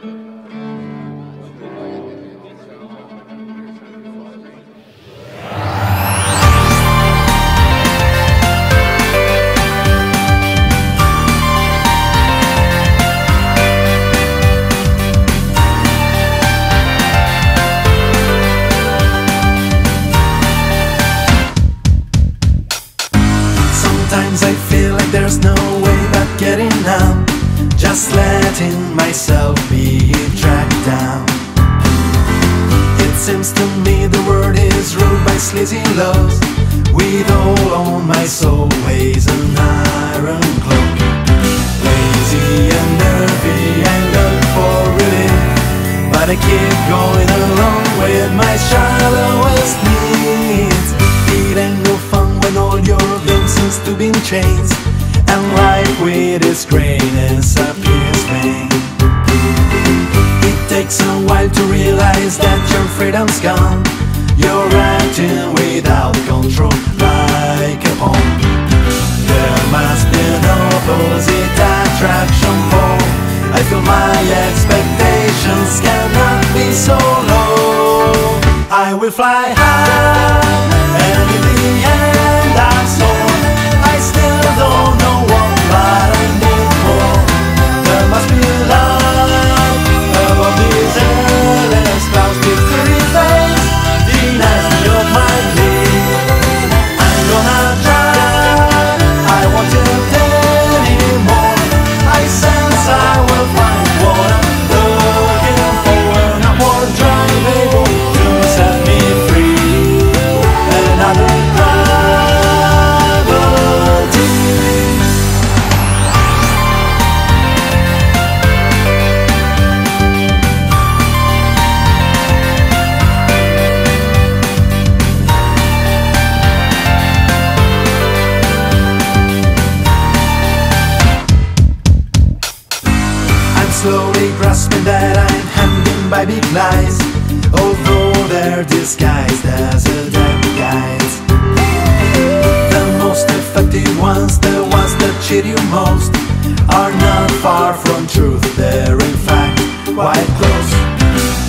Sometimes I feel like there's no way but getting out. Just letting myself be seems to me the world is ruled by sleazy laws. With all on my soul weighs an iron cloak. Lazy and nervy and look for relief. But I keep going along with my shallowest needs. It ain't no fun when all your dreams seems to be in chains. And life with its greatness realize that your freedom's gone. You're acting without control, like a pawn. There must be an opposite attraction pole. I feel my expectations cannot be so low. I will fly high, by big lies Although they're disguised as a dead guys. The most effective ones, the ones that cheat you most Are not far from truth, they're in fact quite close.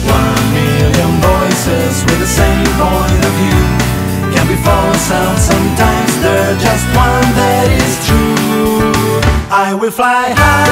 One million voices with the same point of view Can be false and sometimes. They're just one that is true. I will fly high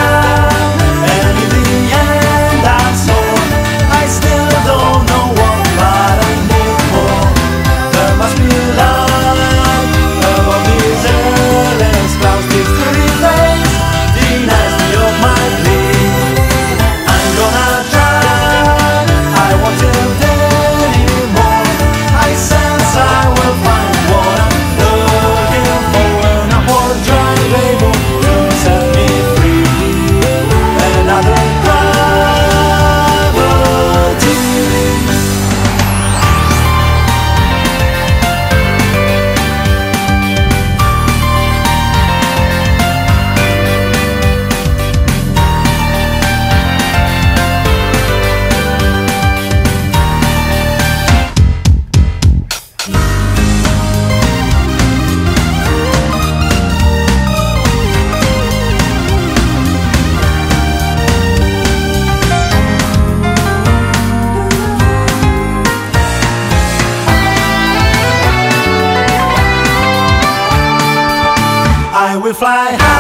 we fly high.